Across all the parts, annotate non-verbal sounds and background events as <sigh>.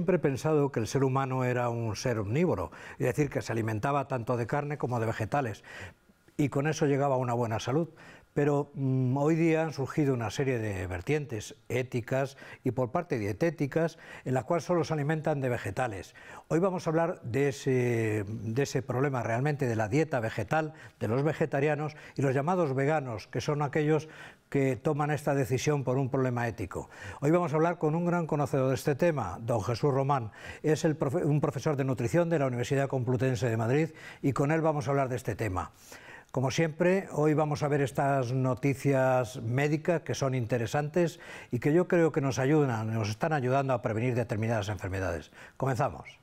Siempre he pensado que el ser humano era un ser omnívoro, es decir, que se alimentaba tanto de carne como de vegetales, y con eso llegaba a una buena salud. Pero mm, hoy día han surgido una serie de vertientes éticas y por parte dietéticas en las cuales solo se alimentan de vegetales. Hoy vamos a hablar de ese, problema realmente de la dieta vegetal, de los vegetarianos y los llamados veganos, que son aquellos que toman esta decisión por un problema ético. Hoy vamos a hablar con un gran conocedor de este tema, don Jesús Román. Es un profesor de nutrición de la Universidad Complutense de Madrid y con él vamos a hablar de este tema. Como siempre, hoy vamos a ver estas noticias médicas que son interesantes y que yo creo que nos ayudan, nos están ayudando a prevenir determinadas enfermedades. Comenzamos.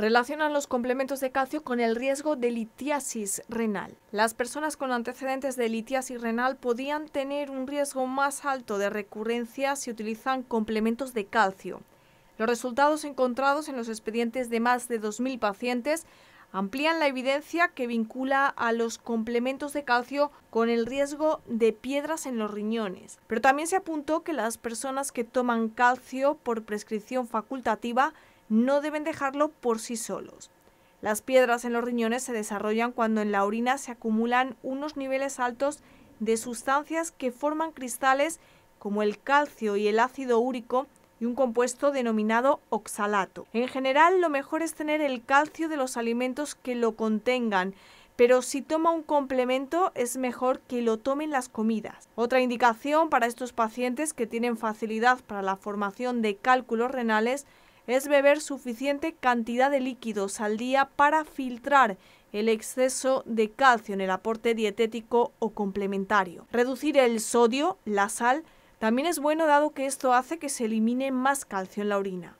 Relacionan los complementos de calcio con el riesgo de litiasis renal. Las personas con antecedentes de litiasis renal podían tener un riesgo más alto de recurrencia si utilizan complementos de calcio. Los resultados encontrados en los expedientes de más de 2.000 pacientes amplían la evidencia que vincula a los complementos de calcio con el riesgo de piedras en los riñones. Pero también se apuntó que las personas que toman calcio por prescripción facultativa no deben dejarlo por sí solos. Las piedras en los riñones se desarrollan cuando en la orina se acumulan unos niveles altos de sustancias que forman cristales como el calcio y el ácido úrico y un compuesto denominado oxalato. En general, lo mejor es tener el calcio de los alimentos que lo contengan, pero si toma un complemento es mejor que lo tomen las comidas. Otra indicación para estos pacientes que tienen facilidad para la formación de cálculos renales es beber suficiente cantidad de líquidos al día para filtrar el exceso de calcio en el aporte dietético o complementario. Reducir el sodio, la sal, también es bueno dado que esto hace que se elimine más calcio en la orina.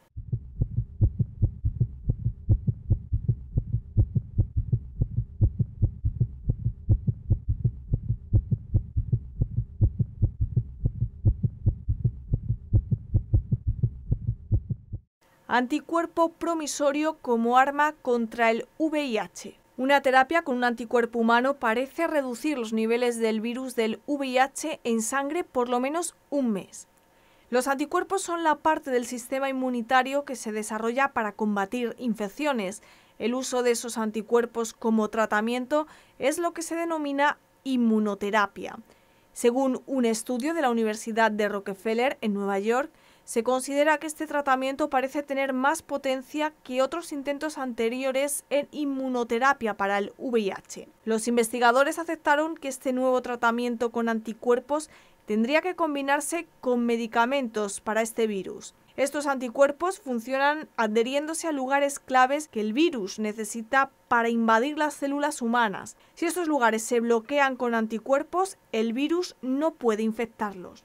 Anticuerpo promisorio como arma contra el VIH. Una terapia con un anticuerpo humano parece reducir los niveles del virus del VIH en sangre por lo menos un mes. Los anticuerpos son la parte del sistema inmunitario que se desarrolla para combatir infecciones. El uso de esos anticuerpos como tratamiento es lo que se denomina inmunoterapia. Según un estudio de la Universidad de Rockefeller en Nueva York, se considera que este tratamiento parece tener más potencia que otros intentos anteriores en inmunoterapia para el VIH. Los investigadores aceptaron que este nuevo tratamiento con anticuerpos tendría que combinarse con medicamentos para este virus. Estos anticuerpos funcionan adheriéndose a lugares claves que el virus necesita para invadir las células humanas. Si estos lugares se bloquean con anticuerpos, el virus no puede infectarlos.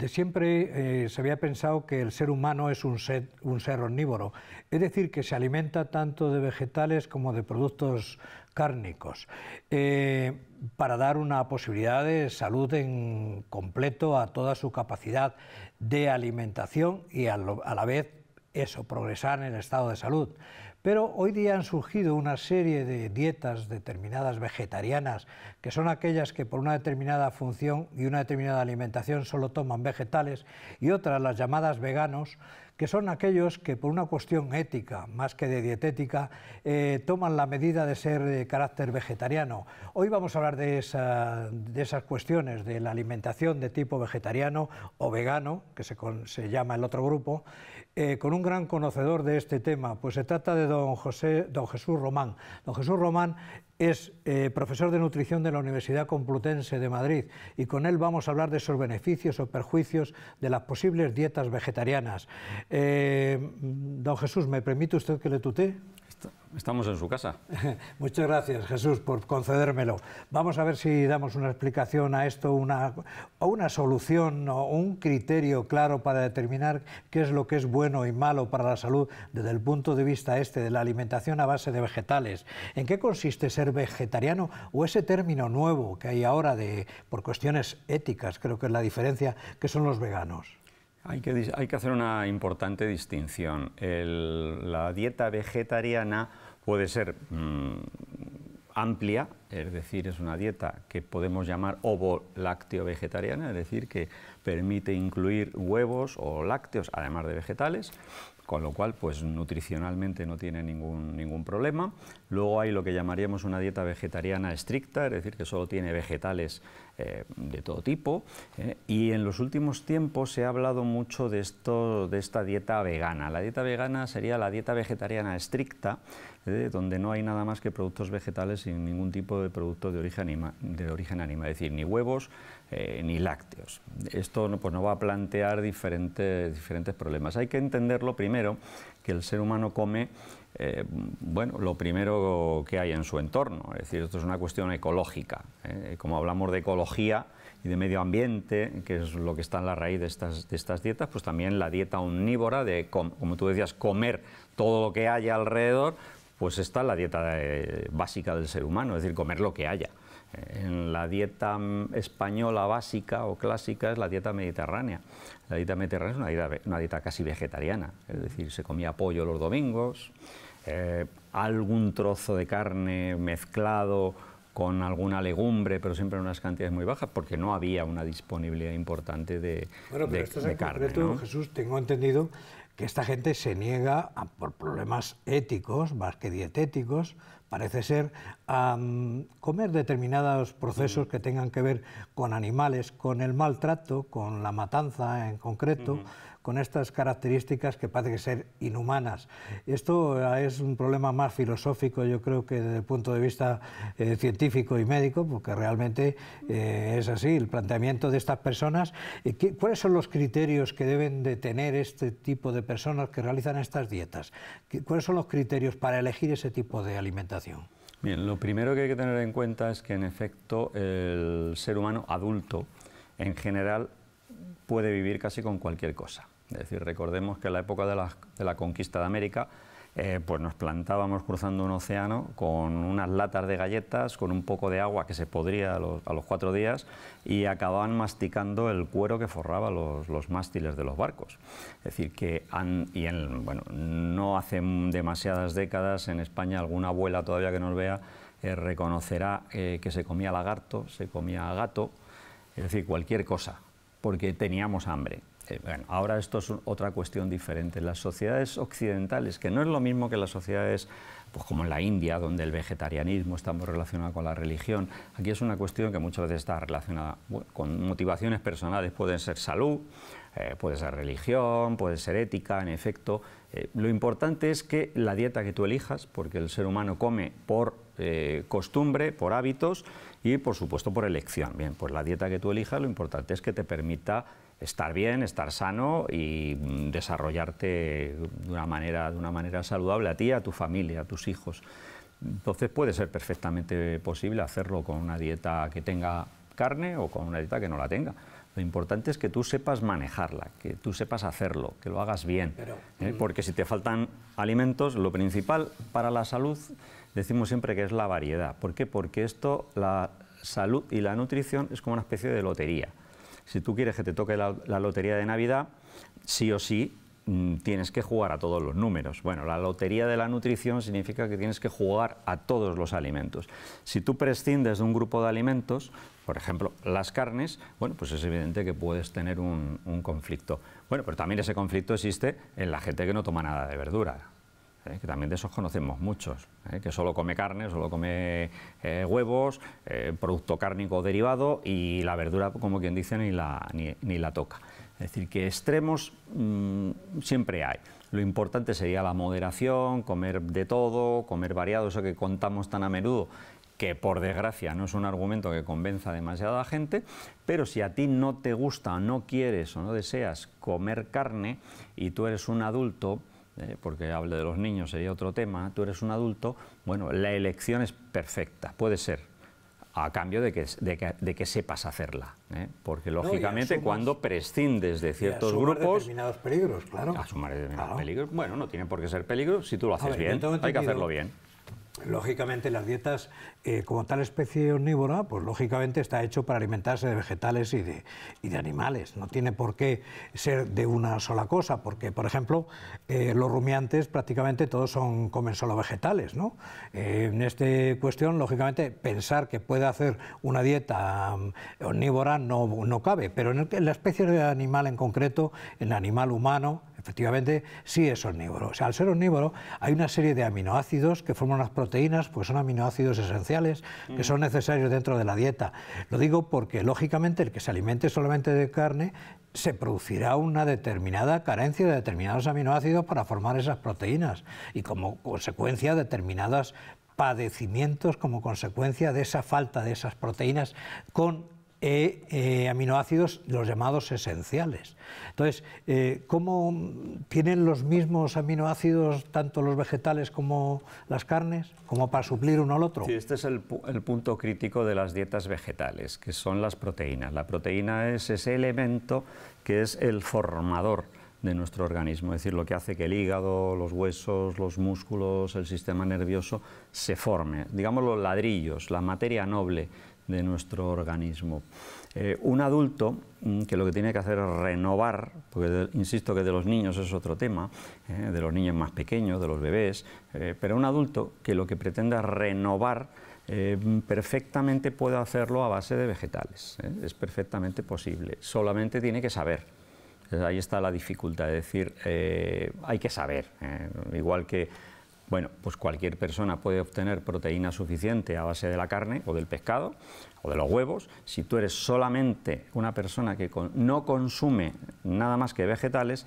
De siempre eh, se había pensado que el ser humano es un ser, omnívoro, es decir, que se alimenta tanto de vegetales como de productos cárnicos, eh, para dar una posibilidad de salud en completo a toda su capacidad de alimentación y a la vez eso, progresar en el estado de salud. Pero hoy día han surgido una serie de dietas determinadas vegetarianas, que son aquellas que por una determinada función y una determinada alimentación solo toman vegetales, y otras, las llamadas veganos, que son aquellos que por una cuestión ética, más que de dietética, eh, toman la medida de ser de carácter vegetariano. Hoy vamos a hablar de, esas cuestiones, de la alimentación de tipo vegetariano o vegano, que se, se llama el otro grupo, eh, con un gran conocedor de este tema, pues se trata de don, José, don Jesús Román. Don Jesús Román es eh, profesor de nutrición de la Universidad Complutense de Madrid y con él vamos a hablar de esos beneficios o perjuicios de las posibles dietas vegetarianas. Eh, don Jesús, ¿me permite usted que le tutee? Estamos en su casa. <laughs> Muchas gracias, Jesús, por concedérmelo. Vamos a ver si damos una explicación a esto, una, una solución o un criterio claro para determinar qué es lo que es bueno y malo para la salud desde el punto de vista este de la alimentación a base de vegetales. ¿En qué consiste ser vegetariano o ese término nuevo que hay ahora de, por cuestiones éticas, creo que es la diferencia, que son los veganos? Hay que, hacer una importante distinción. la dieta vegetariana puede ser mm, amplia, es decir, es una dieta que podemos llamar ovo-lácteo vegetariana, es decir, que permite incluir huevos o lácteos, además de vegetales, con lo cual pues nutricionalmente no tiene ningún, ningún problema. Luego hay lo que llamaríamos una dieta vegetariana estricta, es decir, que solo tiene vegetales eh, de todo tipo. Eh, y en los últimos tiempos se ha hablado mucho de, esto, de esta dieta vegana. La dieta vegana sería la dieta vegetariana estricta, eh, donde no hay nada más que productos vegetales sin ningún tipo de producto de origen, origen animal, es decir, ni huevos, ni lácteos. Esto pues, nos va a plantear diferentes, diferentes problemas. Hay que entenderlo primero que el ser humano come eh, bueno, lo primero que hay en su entorno. Es decir, esto es una cuestión ecológica. ¿eh? Como hablamos de ecología y de medio ambiente, que es lo que está en la raíz de estas, de estas dietas, pues también la dieta omnívora, de, como tú decías, comer todo lo que haya alrededor, pues está la dieta básica del ser humano, es decir, comer lo que haya. En la dieta española básica o clásica es la dieta mediterránea. La dieta mediterránea es una dieta, casi vegetariana, es decir, se comía pollo los domingos, eh, algún trozo de carne mezclado con alguna legumbre, pero siempre en unas cantidades muy bajas, porque no había una disponibilidad importante de, bueno, pero esto es carne. Jesús, tengo entendido que esta gente se niega por problemas éticos, más que dietéticos, parece ser, a comer determinados procesos que tengan que ver con animales, con el maltrato, con la matanza en concreto con estas características que parecen ser inhumanas. Esto eh, es un problema más filosófico, yo creo que desde el punto de vista eh, científico y médico, porque realmente eh, es así, el planteamiento de estas personas. ¿Cuáles son los criterios que deben de tener este tipo de personas que realizan estas dietas? ¿Cuáles son los criterios para elegir ese tipo de alimentación? Bien, lo primero que hay que tener en cuenta es que en efecto el ser humano adulto en general puede vivir casi con cualquier cosa. Es decir, recordemos que en la época de la, conquista de América, eh, pues nos plantábamos cruzando un océano con unas latas de galletas, con un poco de agua que se podría a los, cuatro días y acababan masticando el cuero que forraba los, mástiles de los barcos. Es decir, que y bueno, no hace demasiadas décadas en España alguna abuela todavía que nos vea eh, reconocerá eh, que se comía lagarto, se comía gato, es decir, cualquier cosa, porque teníamos hambre. Eh, bueno, ahora esto es otra cuestión diferente. Las sociedades occidentales, que no es lo mismo que las sociedades pues como en la India, donde el vegetarianismo está muy relacionado con la religión, aquí es una cuestión que muchas veces está relacionada con motivaciones personales, pueden ser salud, eh, puede ser religión, puede ser ética, en efecto. Eh, lo importante es que la dieta que tú elijas, porque el ser humano come por costumbre, por hábitos y por supuesto por elección. Bien, pues la dieta que tú elijas, lo importante es que te permita estar bien, estar sano y mm, desarrollarte de una manera, de una manera saludable a ti, a tu familia, a tus hijos. Entonces puede ser perfectamente posible hacerlo con una dieta que tenga carne o con una dieta que no la tenga. Lo importante es que tú sepas manejarla, que tú sepas hacerlo, que lo hagas bien. ¿eh? Mm. Porque si te faltan alimentos, lo principal para la salud decimos siempre que es la variedad. ¿Por qué? Porque esto, la salud y la nutrición es como una especie de lotería si tú quieres que te toque la, lotería de Navidad, sí o sí mm, tienes que jugar a todos los números. Bueno, la lotería de la nutrición significa que tienes que jugar a todos los alimentos. Si tú prescindes de un grupo de alimentos, por ejemplo, las carnes, bueno, pues es evidente que puedes tener un, un conflicto. Bueno, pero también ese conflicto existe en la gente que no toma nada de verdura. ¿Eh? que también de esos conocemos muchos, ¿eh? que solo come carne, solo come eh, huevos, producto cárnico derivado y la verdura, como quien dice, ni la, ni, la toca. Es decir, que extremos mm, siempre hay. Lo importante sería la moderación, comer de todo, comer variado, eso que contamos tan a menudo, que por desgracia no es un argumento que convenza a demasiada gente, pero si a ti no te gusta, no quieres o no deseas comer carne y tú eres un adulto, eh, porque hable de los niños sería otro tema, tú eres un adulto, bueno, la elección es perfecta, puede ser, a cambio de que, de que, sepas hacerla. ¿eh? Porque lógicamente cuando prescindes de ciertos grupos... determinados peligros, claro. Asumar determinados peligros. Bueno, no tiene por qué ser peligro si tú lo haces bien, hay que hacerlo bien. Lógicamente las dietas, eh, como tal especie omnívora, pues lógicamente está hecho para alimentarse de vegetales y de, y de animales. No tiene por qué ser de una sola cosa, porque, por ejemplo, eh, los rumiantes prácticamente todos son, comen solo vegetales. ¿no? Eh, en esta cuestión, lógicamente, pensar que puede hacer una dieta mm, omnívora no, no cabe, pero en, la especie de animal en concreto, en el animal humano, efectivamente sí es omnívoro. O sea, al ser omnívoro hay una serie de aminoácidos que forman las proteínas, pues son aminoácidos esenciales que son necesarios dentro de la dieta. Lo digo porque, lógicamente, el que se alimente solamente de carne se producirá una determinada carencia de determinados aminoácidos para formar esas proteínas y como consecuencia determinados padecimientos como consecuencia de esa falta de esas proteínas con e, eh, aminoácidos, los llamados esenciales. Entonces, eh, ¿cómo tienen los mismos aminoácidos tanto los vegetales como las carnes, como para suplir uno al otro? Sí, este es el, el punto crítico de las dietas vegetales, que son las proteínas. La proteína es ese elemento que es el formador de nuestro organismo, es decir, lo que hace que el hígado, los huesos, los músculos, el sistema nervioso se forme, digamos los ladrillos, la materia noble de nuestro organismo. Eh, un adulto mm, que lo que tiene que hacer es renovar, porque insisto que de los niños es otro tema, eh, de los niños más pequeños, de los bebés, eh, pero un adulto que lo que pretende renovar perfectamente puede hacerlo a base de vegetales, es perfectamente posible, solamente tiene que saber. ahí está la dificultad, es decir, hay que saber, igual que bueno, pues cualquier persona puede obtener proteína suficiente a base de la carne o del pescado o de los huevos. Si tú eres solamente una persona que no consume nada más que vegetales,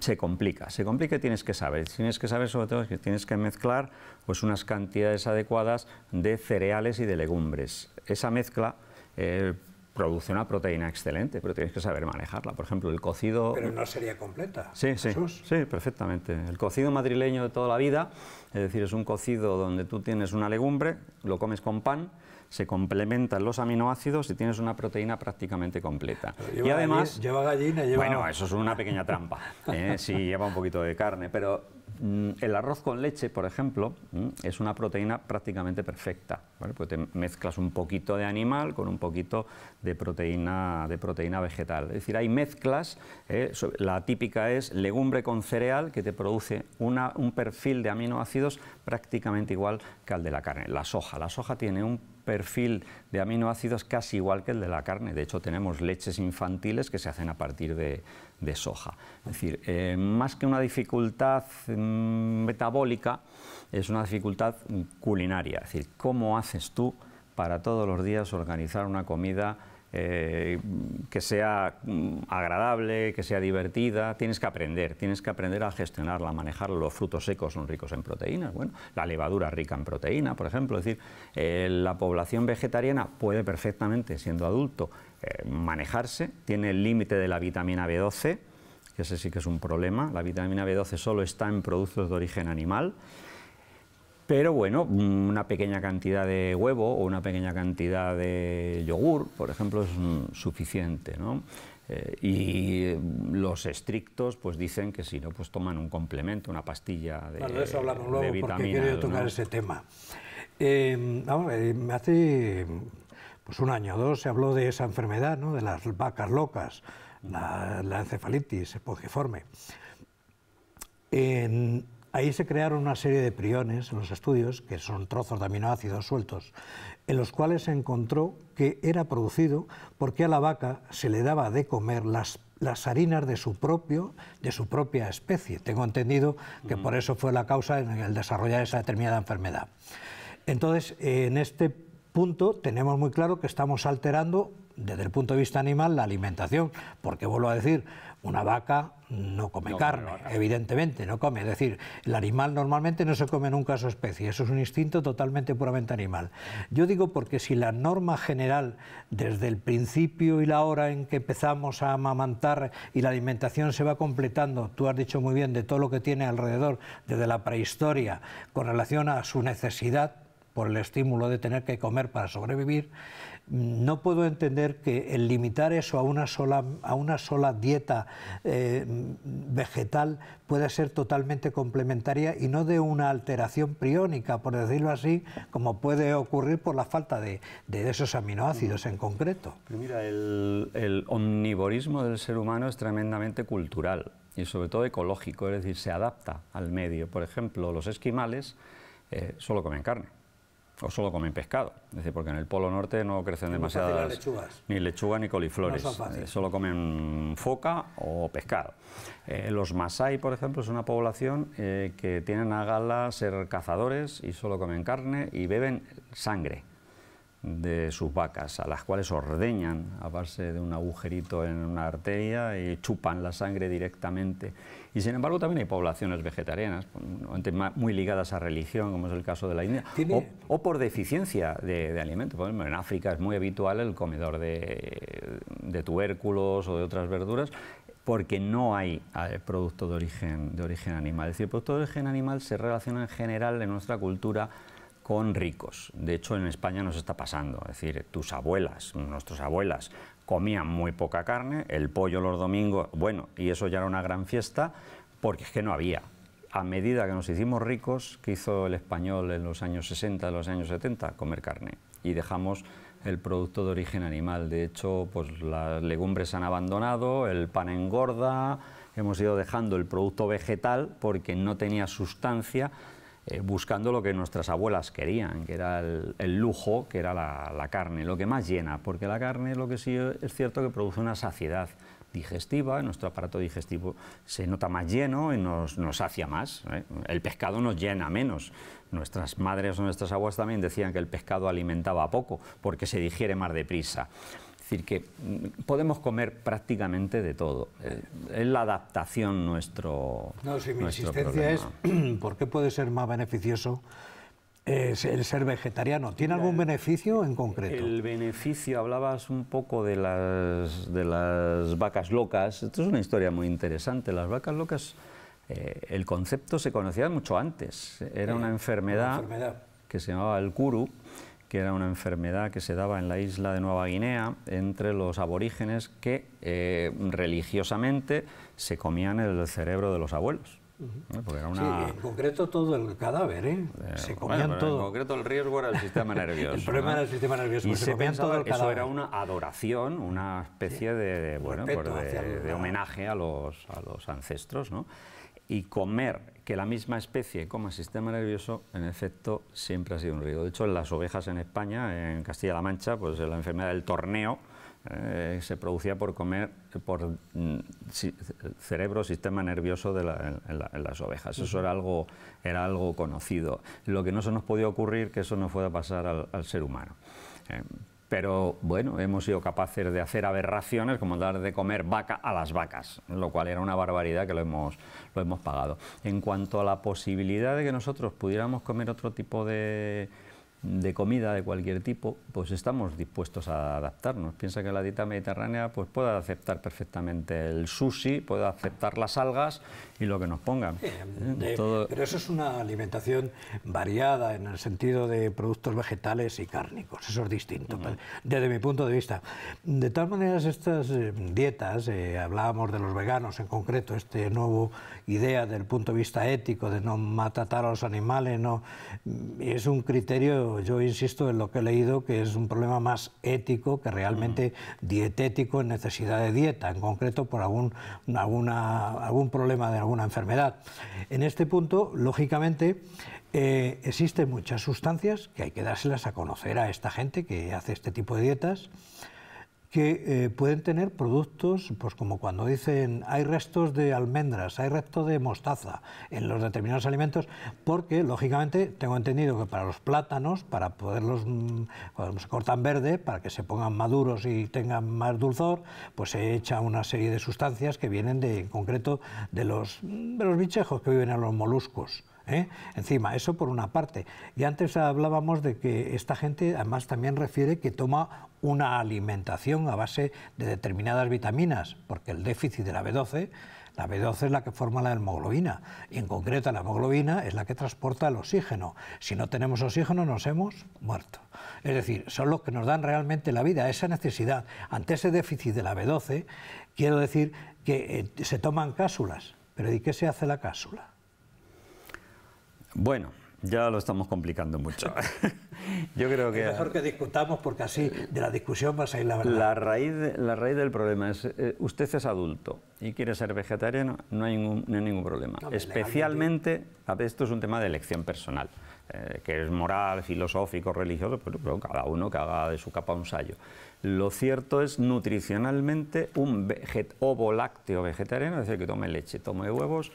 se complica. Se complica y tienes que saber. Tienes que saber sobre todo que tienes que mezclar pues, unas cantidades adecuadas de cereales y de legumbres. Esa mezcla eh, produce una proteína excelente, pero tienes que saber manejarla. Por ejemplo, el cocido... Pero no sería completa. Sí, sí, sí, perfectamente. El cocido madrileño de toda la vida, es decir, es un cocido donde tú tienes una legumbre, lo comes con pan, se complementan los aminoácidos y tienes una proteína prácticamente completa. y además... lleva gallina, lleva... Bueno, eso es una pequeña trampa. ¿eh? Sí, lleva un poquito de carne, pero Mm, el arroz con leche, por ejemplo, mm, es una proteína prácticamente perfecta, porque te mezclas un poquito de animal con un poquito de proteína, de proteína vegetal. Es decir, hay mezclas, eh, la típica es legumbre con cereal, que te produce un perfil de aminoácidos prácticamente igual que al de la carne. La soja, la soja tiene un perfil de aminoácidos casi igual que el de la carne. De hecho, tenemos leches infantiles que se hacen a partir de, soja. Es decir, eh, más que una dificultad mm, metabólica, es una dificultad culinaria. Es decir, ¿cómo haces tú para todos los días organizar una comida eh, que sea mm, agradable, que sea divertida, tienes que aprender, tienes que aprender a gestionarla, a manejarla. Los frutos secos son ricos en proteínas, bueno, la levadura rica en proteína, por ejemplo, es decir, eh, la población vegetariana puede perfectamente, siendo adulto, eh, manejarse, tiene el límite de la vitamina B12, que ese sí que es un problema, la vitamina B12 solo está en productos de origen animal, pero bueno, una pequeña cantidad de huevo o una pequeña cantidad de yogur, por ejemplo, es suficiente. ¿no? Eh, y los estrictos pues dicen que si no, pues toman un complemento, una pastilla de, bueno, de eso hablamos luego porque quiero tocar ese tema. Eh, eh, hace pues un año o dos se habló de esa enfermedad, ¿no? de las vacas locas, la, la encefalitis espongiforme. En, Ahí se crearon una serie de priones en los estudios, que son trozos de aminoácidos sueltos, en los cuales se encontró que era producido porque a la vaca se le daba de comer las, las harinas de su, propio, de su propia especie. Tengo entendido que por eso fue la causa en el desarrollar esa determinada enfermedad. Entonces, en este punto tenemos muy claro que estamos alterando desde el punto de vista animal la alimentación, porque vuelvo a decir, Una vaca no come carne, evidentemente, no come. Es decir, el animal normalmente no se come nunca a su especie, eso es un instinto totalmente puramente animal. Yo digo porque si la norma general, desde el principio y la hora en que empezamos a amamantar y la alimentación se va completando, tú has dicho muy bien, de todo lo que tiene alrededor, desde la prehistoria, con relación a su necesidad, por el estímulo de tener que comer para sobrevivir, no puedo entender que el limitar eso a una sola, a una sola dieta eh, vegetal pueda ser totalmente complementaria y no de una alteración priónica, por decirlo así, como puede ocurrir por la falta de, esos aminoácidos en concreto. mira, el, omnivorismo del ser humano es tremendamente cultural y sobre todo ecológico, es decir, se adapta al medio. Por ejemplo, los esquimales eh, solo comen carne o solo comen pescado. Es decir, porque en el Polo Norte no crecen demasiadas ni lechuga ni coliflores, eh, solo comen foca o pescado. Eh, los Masai, por ejemplo, es una población eh, que tienen a gala ser cazadores y solo comen carne y beben sangre de sus vacas, a las cuales ordeñan a base de un agujerito en una arteria y chupan la sangre directamente. Y sin embargo también hay poblaciones vegetarianas, muy ligadas a religión, como es el caso de la India, o, por deficiencia de, alimentos. Por ejemplo, en África es muy habitual el comedor de, de tubérculos o de otras verduras, porque no hay eh, producto de origen, de origen animal. Es decir, el producto de origen animal se relaciona en general en nuestra cultura con ricos. De hecho, en España nos está pasando. Es decir, tus abuelas, nuestras abuelas, comían muy poca carne, el pollo los domingos, bueno, y eso ya era una gran fiesta, porque es que no había. A medida que nos hicimos ricos, ¿qué hizo el español en los años 60, en los años 70? Comer carne. Y dejamos el producto de origen animal. De hecho, pues las legumbres han abandonado, el pan engorda, hemos ido dejando el producto vegetal porque no tenía sustancia eh, buscando lo que nuestras abuelas querían, que era el, lujo, que era la, carne, lo que más llena, porque la carne lo que sí es cierto que produce una saciedad digestiva, nuestro aparato digestivo se nota más lleno y nos, nos sacia más. ¿eh? El pescado nos llena menos. Nuestras madres o nuestras abuelas también decían que el pescado alimentaba poco porque se digiere más deprisa. Es decir, que mm, podemos comer prácticamente de todo. Eh, es la adaptación nuestro. No, si mi insistencia es: <clears throat> ¿por qué puede ser más beneficioso el ser vegetariano. ¿Tiene algún beneficio en concreto? El beneficio, hablabas un poco de las, de las vacas locas. Esto es una historia muy interesante. Las vacas locas, eh, el concepto se conocía mucho antes. Era una enfermedad, una enfermedad, que se llamaba el kuru que era una enfermedad que se daba en la isla de Nueva Guinea entre los aborígenes que eh, religiosamente se comían el cerebro de los abuelos. Sí, en concreto todo el cadáver, ¿eh? eh se comían todo. En concreto el riesgo era el sistema <laughs> nervioso. el problema era el sistema nervioso, y se, comían todo el cadáver. Eso era una adoración, una especie de, bueno, pues de, homenaje a los, a los ancestros, ¿no? Y comer que la misma especie coma sistema nervioso, en efecto, siempre ha sido un riesgo. De hecho, en las ovejas en España, en Castilla-La Mancha, pues la enfermedad del torneo eh, se producía por comer por mm, cerebro, sistema nervioso de en, las ovejas. Eso era algo, era algo conocido. Lo que no se nos podía ocurrir que eso no pueda pasar al, ser humano. Eh, pero bueno, hemos sido capaces de hacer aberraciones como dar de comer vaca a las vacas, lo cual era una barbaridad que lo hemos, lo hemos pagado. En cuanto a la posibilidad de que nosotros pudiéramos comer otro tipo de, de comida de cualquier tipo, pues estamos dispuestos a adaptarnos. Piensa que la dieta mediterránea pues puede aceptar perfectamente el sushi, puede aceptar las algas y lo que nos pongan. ¿Eh? Pero eso es una alimentación variada en el sentido de productos vegetales y cárnicos, eso es distinto, desde mi punto de vista. De todas maneras, estas eh, dietas, eh, hablábamos de los veganos en concreto, este nuevo idea del punto de vista ético de no maltratar a los animales, no, es un criterio yo insisto en lo que he leído, que es un problema más ético que realmente dietético en necesidad de dieta, en concreto por algún, alguna, algún problema de alguna enfermedad. En este punto, lógicamente, eh, existen muchas sustancias que hay que dárselas a conocer a esta gente que hace este tipo de dietas que eh, pueden tener productos, pues como cuando dicen hay restos de almendras, hay restos de mostaza en los determinados alimentos, porque lógicamente tengo entendido que para los plátanos, para poderlos, mm, cuando se cortan verde, para que se pongan maduros y tengan más dulzor, pues se echa una serie de sustancias que vienen de, en concreto de los, de los bichejos que viven en los moluscos. ¿eh? Encima, eso por una parte. Y antes hablábamos de que esta gente además también refiere que toma una alimentación a base de determinadas vitaminas, porque el déficit de la B12 la B12 es la que forma la hemoglobina y en concreto la hemoglobina es la que transporta el oxígeno. Si no tenemos oxígeno nos hemos muerto. Es decir, son los que nos dan realmente la vida, esa necesidad. Ante ese déficit de la B12, quiero decir que eh, se toman cápsulas. Pero ¿y qué se hace la cápsula? Bueno, ya lo estamos complicando mucho. <laughs> Yo creo que... Es mejor que discutamos porque así de la discusión va a salir la verdad. La raíz, la raíz del problema es, eh, usted es adulto y quiere ser vegetariano, no hay ningún, no hay ningún problema. Especialmente, esto es un tema de elección personal, eh, que es moral, filosófico, religioso, pero, cada uno que haga de su capa un sallo. Lo cierto es nutricionalmente un ovo lácteo vegetariano, es decir, que tome leche, tome huevos,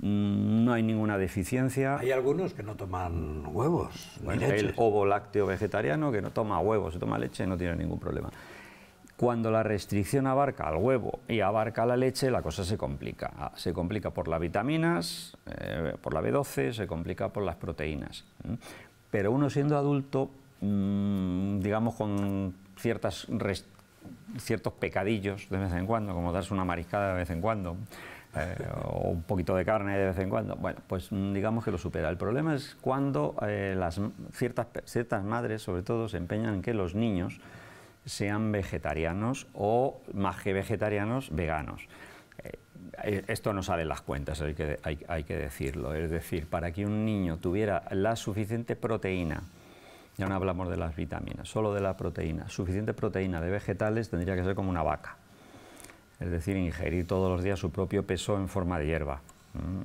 no hay ninguna deficiencia. Hay algunos que no toman huevos. el ovo lácteo vegetariano que no toma huevos, se toma leche, no tiene ningún problema. Cuando la restricción abarca al huevo y abarca la leche, la cosa se complica. Ah, se complica por las vitaminas, eh, por la B12, se complica por las proteínas. Pero uno siendo adulto, mm, digamos con ciertas ciertos pecadillos de vez en cuando, como darse una mariscada de vez en cuando, eh, o un poquito de carne de vez en cuando, bueno, pues mm, digamos que lo supera. El problema es cuando eh, las ciertas, ciertas madres, sobre todo, se empeñan en que los niños sean vegetarianos o, más que vegetarianos, veganos. Eh, esto no sale en las cuentas, hay que, hay, hay que decirlo. Es decir, para que un niño tuviera la suficiente proteína, ya no hablamos de las vitaminas, solo de la proteína, suficiente proteína de vegetales tendría que ser como una vaca es decir, ingerir todos los días su propio peso en forma de hierba.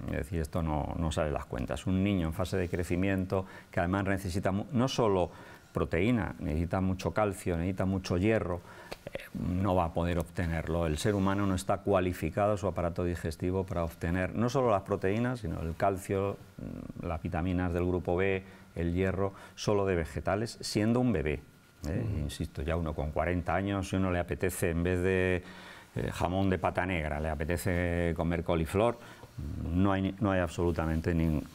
Es decir, esto no, no sale las cuentas. Un niño en fase de crecimiento que además necesita no solo proteína, necesita mucho calcio, necesita mucho hierro, eh, no va a poder obtenerlo. El ser humano no está cualificado, su aparato digestivo, para obtener no solo las proteínas, sino el calcio, mm, las vitaminas del grupo B, el hierro, solo de vegetales, siendo un bebé. ¿eh? Insisto, ya uno con 40 años, si uno le apetece, en vez de eh, jamón de pata negra, le apetece comer coliflor, no hay, no hay absolutamente ningún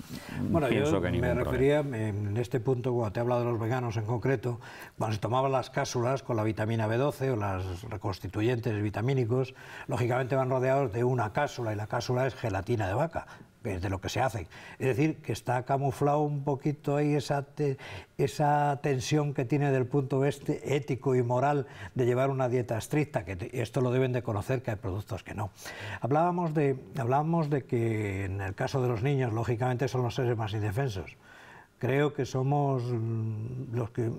bueno, yo me refería en este punto, cuando te he hablado de los veganos en concreto, cuando se tomaban las cápsulas con la vitamina B12 o las reconstituyentes vitamínicos, lógicamente van rodeados de una cápsula y la cápsula es gelatina de vaca de lo que se hace. Es decir, que está camuflado un poquito ahí esa, esa tensión que tiene del punto vista ético y moral de llevar una dieta estricta, que esto lo deben de conocer, que hay productos que no. Hablábamos de, hablábamos de que en el caso de los niños, lógicamente, son los seres más indefensos creo que somos mm, los que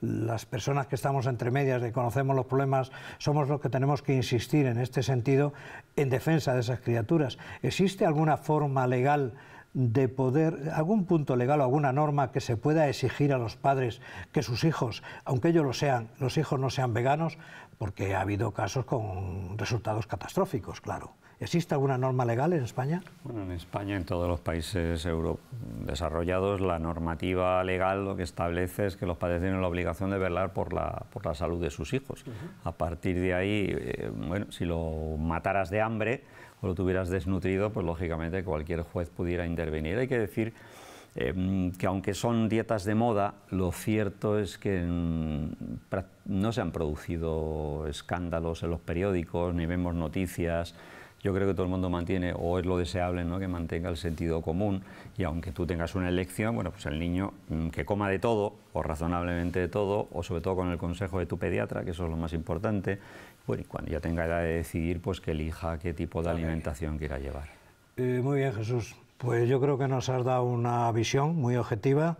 las personas que estamos entre medias y conocemos los problemas somos los que tenemos que insistir en este sentido en defensa de esas criaturas. ¿Existe alguna forma legal de poder, algún punto legal o alguna norma que se pueda exigir a los padres que sus hijos, aunque ellos lo sean, los hijos no sean veganos, porque ha habido casos con resultados catastróficos, claro. ¿Existe alguna norma legal en España? Bueno, en España, en todos los países euro desarrollados, la normativa legal lo que establece es que los padres tienen la obligación de velar por la, por la salud de sus hijos. A partir de ahí, eh, bueno, si lo mataras de hambre o lo tuvieras desnutrido, pues lógicamente cualquier juez pudiera intervenir. Hay que decir eh, que aunque son dietas de moda, lo cierto es que no se han producido escándalos en los periódicos, ni vemos noticias yo creo que todo el mundo mantiene, o es lo deseable, ¿no? que mantenga el sentido común, y aunque tú tengas una elección, bueno, pues el niño mm, que coma de todo, o razonablemente de todo, o sobre todo con el consejo de tu pediatra, que eso es lo más importante, bueno, y cuando ya tenga edad de decidir, pues que elija qué tipo de alimentación quiera llevar. Eh, muy bien, Jesús. Pues yo creo que nos has dado una visión muy objetiva,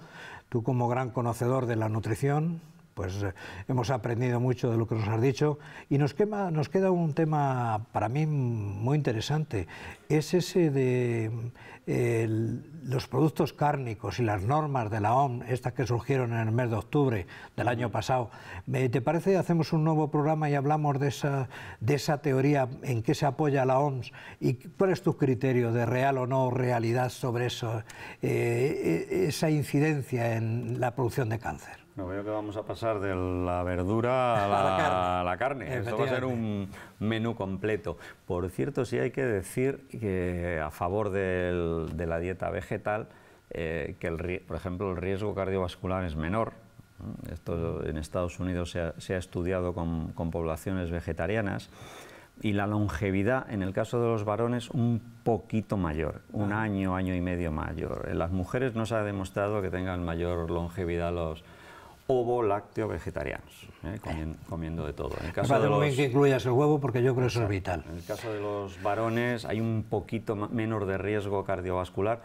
tú como gran conocedor de la nutrición, pues eh, hemos aprendido mucho de lo que nos has dicho y nos, nos queda un tema para mí muy interesante, es ese de los productos cárnicos y las normas de la OMS, estas que surgieron en el mes de octubre del año pasado. ¿Te parece hacemos un nuevo programa y hablamos de esa, de esa teoría, en qué se apoya la OMS y cuál es tu criterio de real o no realidad sobre eso, eh, esa incidencia en la producción de cáncer? No veo que vamos a pasar de la verdura a <laughs> la, carne. Esto va a ser un menú completo. Por cierto, sí hay que decir que a favor de la dieta vegetal, eh, que el, por ejemplo el riesgo cardiovascular es menor. Esto en Estados Unidos se ha, estudiado con, poblaciones vegetarianas y la longevidad en el caso de los varones un poquito mayor, un ah. año, año y medio mayor. En las mujeres no se ha demostrado que tengan mayor longevidad los, ovo lácteo vegetarianos, ¿eh? comiendo, de todo. En el caso de los, que incluyas el huevo porque yo creo que eso es vital. En el caso de los varones hay un poquito menos de riesgo cardiovascular.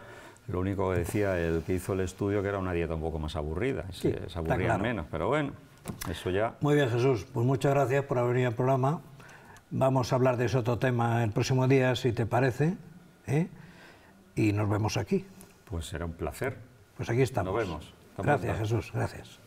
Lo único que decía el que hizo el estudio que era una dieta un poco más aburrida, se, aburrían menos, pero bueno, eso ya... Muy bien Jesús, pues muchas gracias por haber venido al programa. Vamos a hablar de ese otro tema el próximo día, si te parece, ¿eh? y nos vemos aquí. Pues será un placer. Pues aquí estamos. Nos vemos. gracias Jesús, gracias.